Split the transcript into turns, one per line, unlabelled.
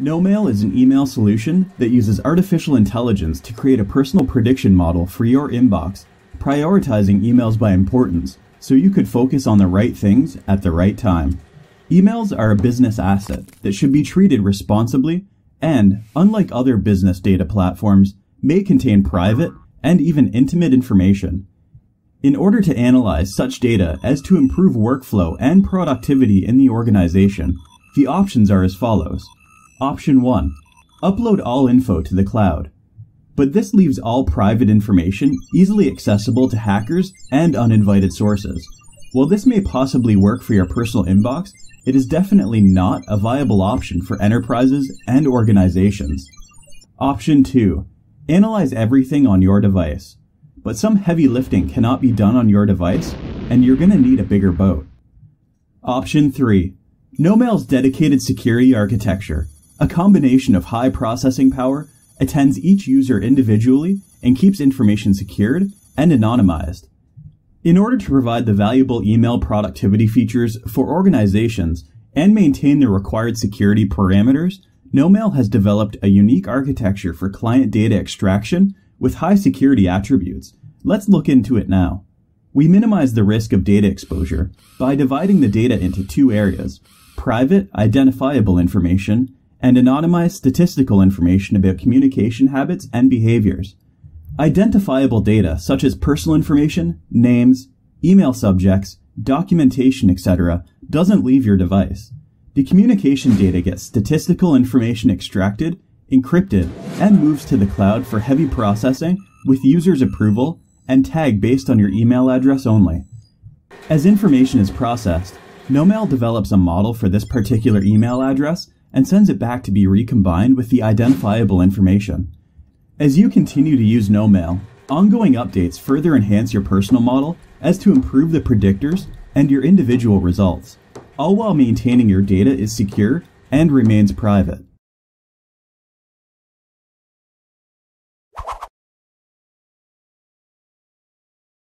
Knowmail is an email solution that uses artificial intelligence to create a personal prediction model for your inbox, prioritizing emails by importance so you could focus on the right things at the right time. Emails are a business asset that should be treated responsibly and, unlike other business data platforms, may contain private and even intimate information. In order to analyze such data as to improve workflow and productivity in the organization, the options are as follows. Option 1. Upload all info to the cloud. But this leaves all private information easily accessible to hackers and uninvited sources. While this may possibly work for your personal inbox, it is definitely not a viable option for enterprises and organizations. Option 2. Analyze everything on your device. But some heavy lifting cannot be done on your device, and you're going to need a bigger boat. Option 3. Knowmail's dedicated security architecture, a combination of high processing power, attends each user individually and keeps information secured and anonymized. In order to provide the valuable email productivity features for organizations and maintain the required security parameters, Knowmail has developed a unique architecture for client data extraction with high security attributes. Let's look into it now. We minimize the risk of data exposure by dividing the data into two areas, private identifiable information and anonymized statistical information about communication habits and behaviors. Identifiable data such as personal information, names, email subjects, documentation, etc. doesn't leave your device. The communication data gets statistical information extracted, encrypted, and moves to the cloud for heavy processing with user's approval and tagged based on your email address only. As information is processed, Knowmail develops a model for this particular email address and sends it back to be recombined with the identifiable information. As you continue to use Knowmail, ongoing updates further enhance your personal model as to improve the predictors and your individual results, all while maintaining your data is secure and remains private.